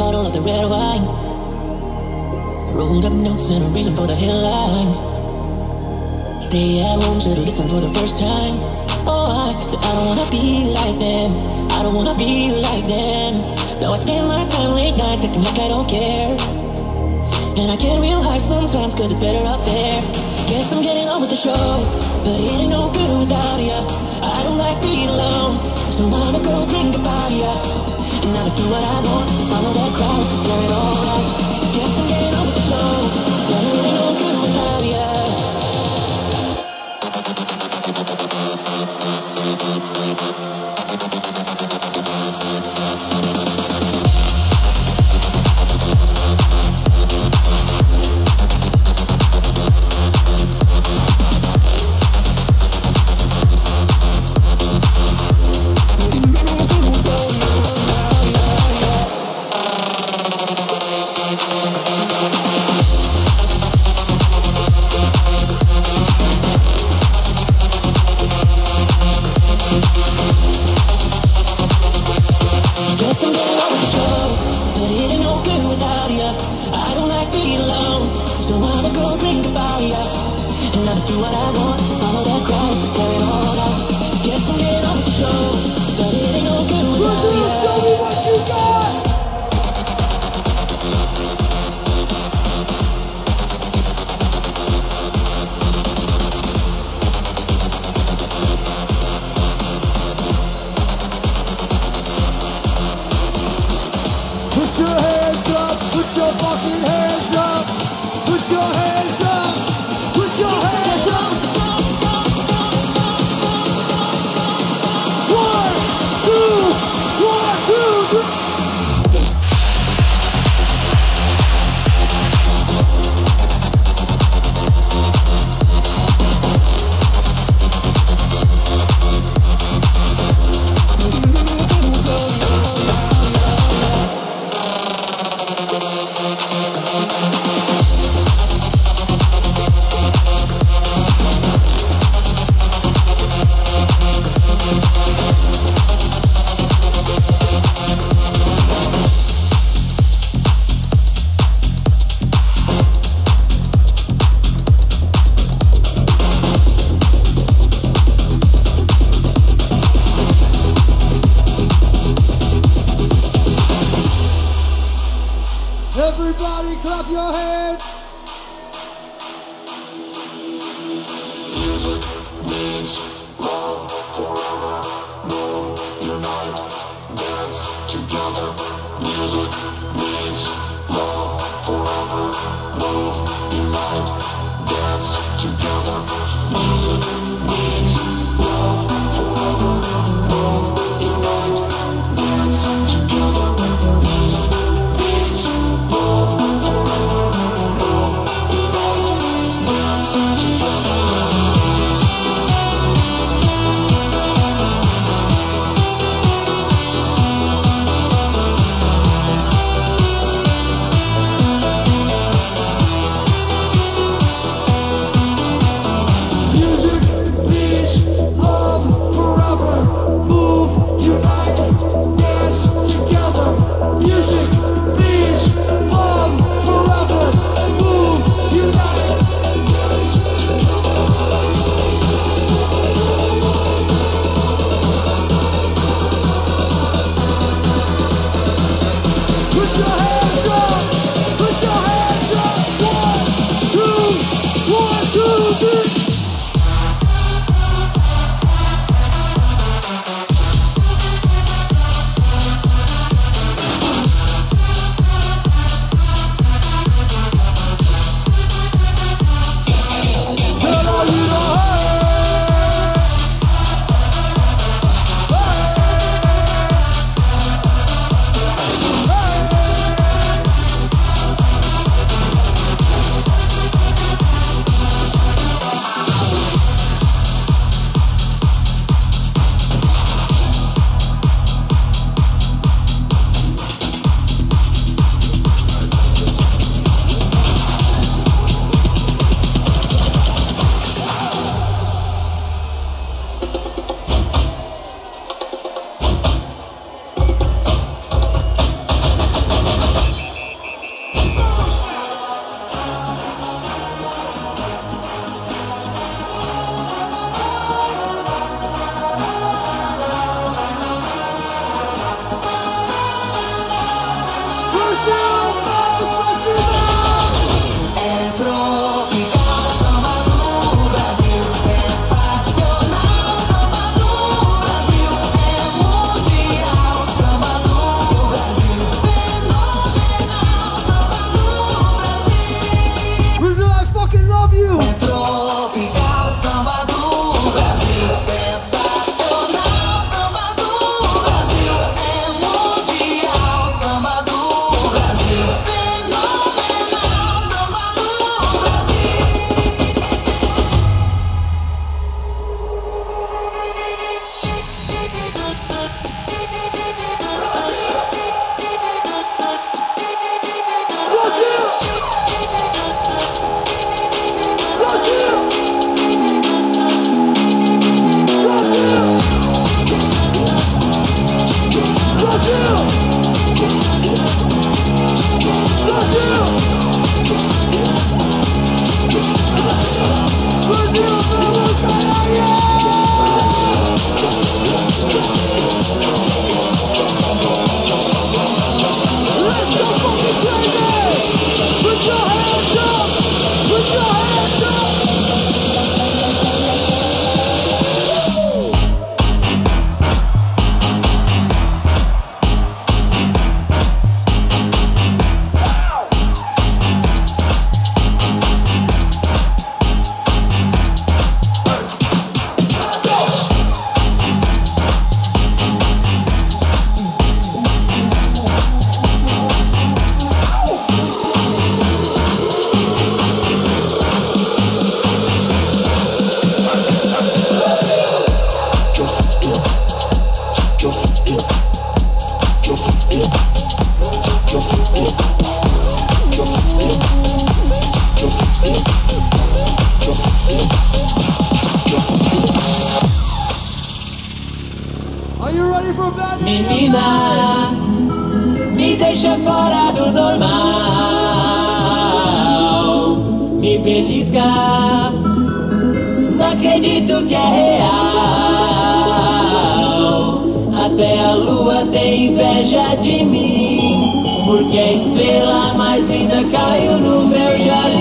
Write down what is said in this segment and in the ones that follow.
bottle of the red wine. Rolled up notes and a reason for the headlines. Stay at home, should've listened for the first time. Oh, I said I don't wanna be like them. I don't wanna be like them. Now I spend my time late nights acting like I don't care. And I get real high sometimes cause it's better up there. Guess I'm getting on with the show, but it ain't no good without ya. I don't like being alone, so I'ma go think about do what I want, follow that crowd, tear it all Everybody clap your hands. Music, please. Belisca, não acredito que é real. Até a lua tem inveja de mim, porque a estrela mais linda caiu no meu jardim.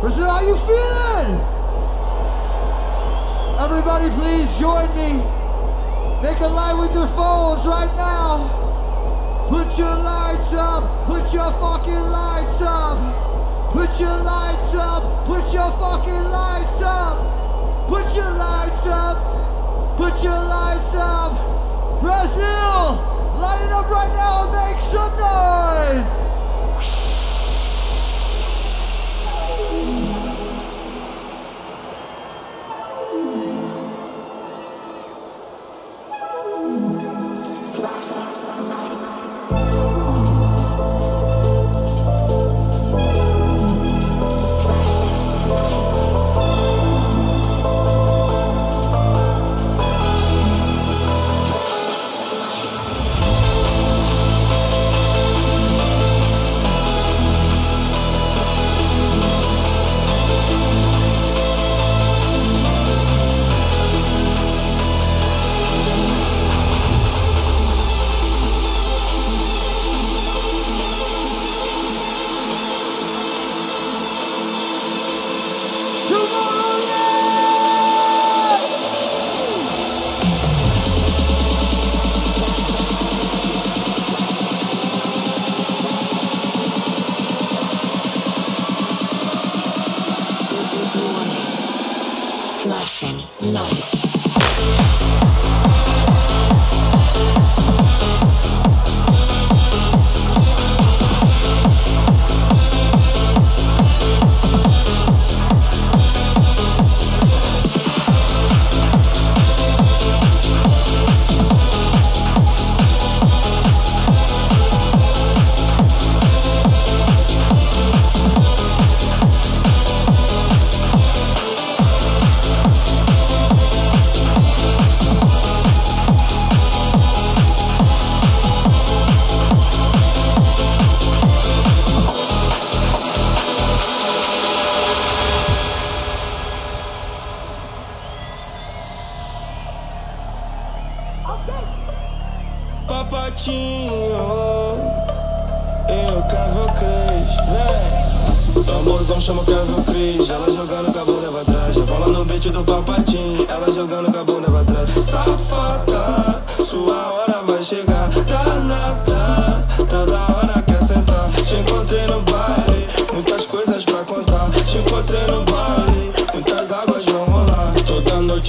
Brazil, how you feeling? Everybody please join me. Make a light with your phones right now. Put your lights up, put your fucking lights up. Put your lights up, put your fucking lights up. Put your lights up, put your lights up. Brazil, light it up right now and make some noise.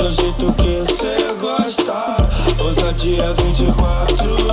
Toda noite é o jeito que cê gosta. Ousadia 24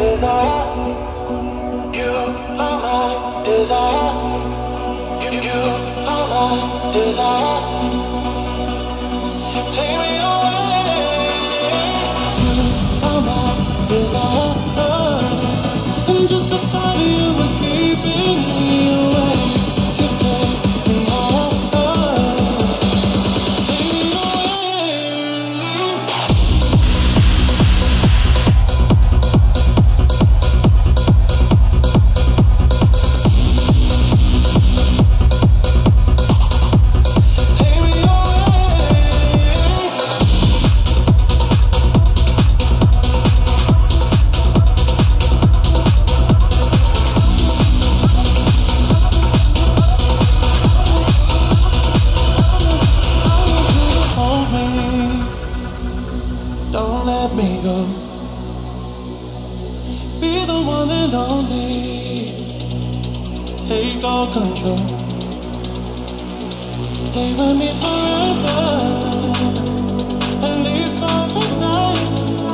And let me go. Be the one and only. Take all control. Stay with me forever, at least for the night.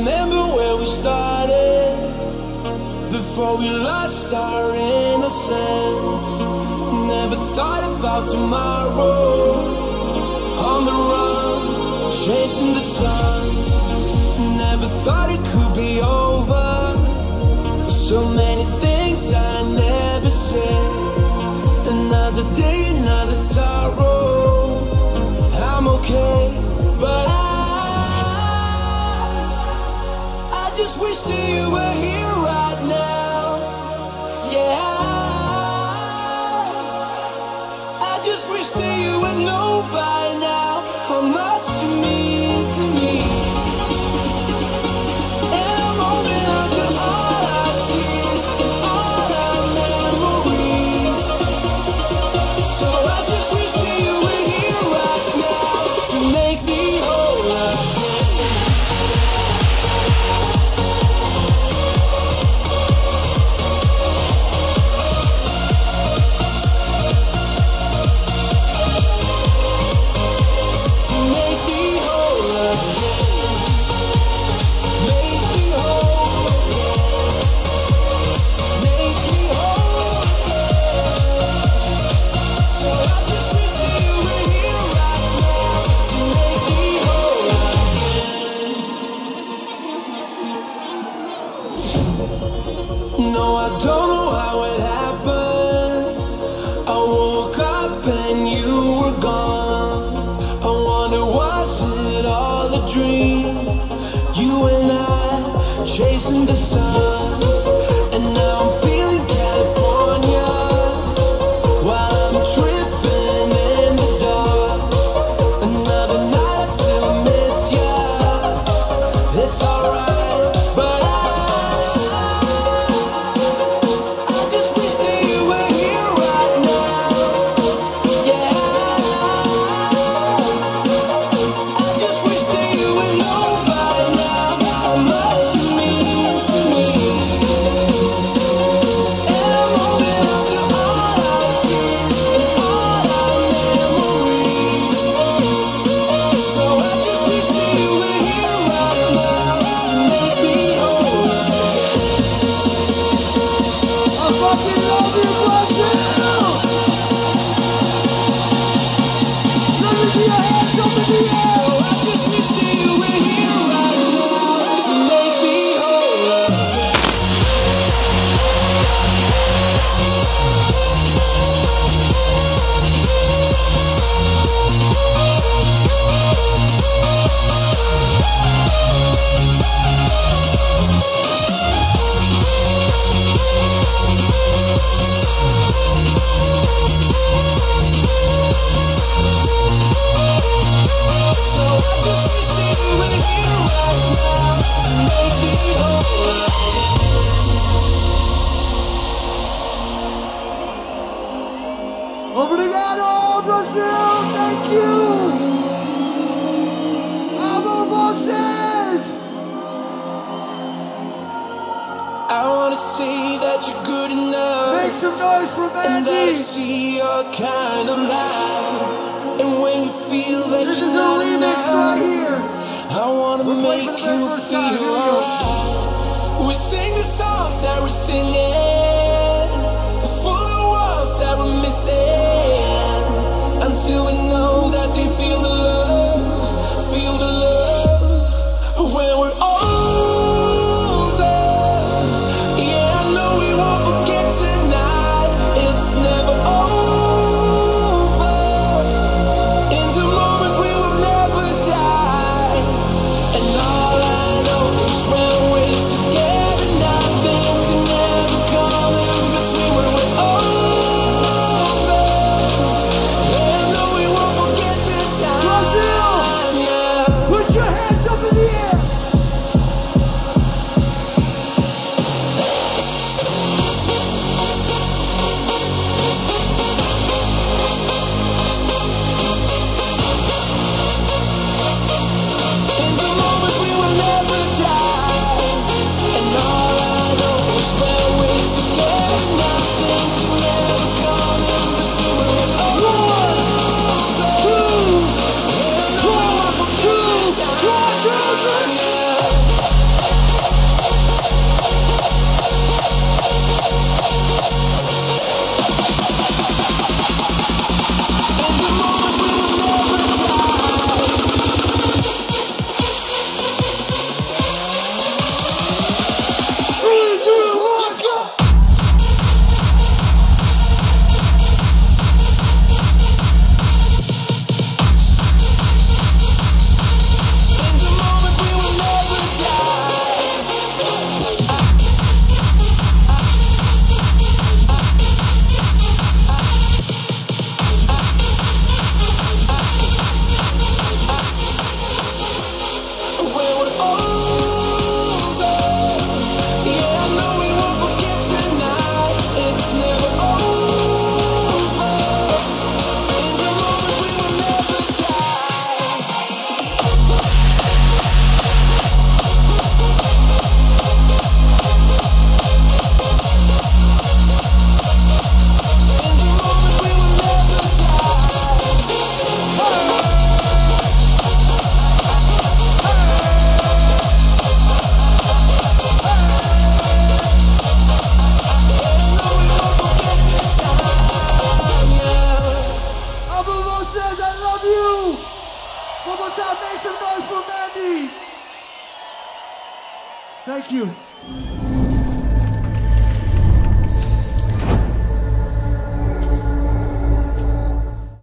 remember where we started Before we lost our innocence. Never thought about tomorrow. On the run, chasing the sun. Never thought it could be over. So many things I never said. Another day, another sorrow. I'm okay, but I wish that you were here right now. Yeah. I just wish that you were nobody.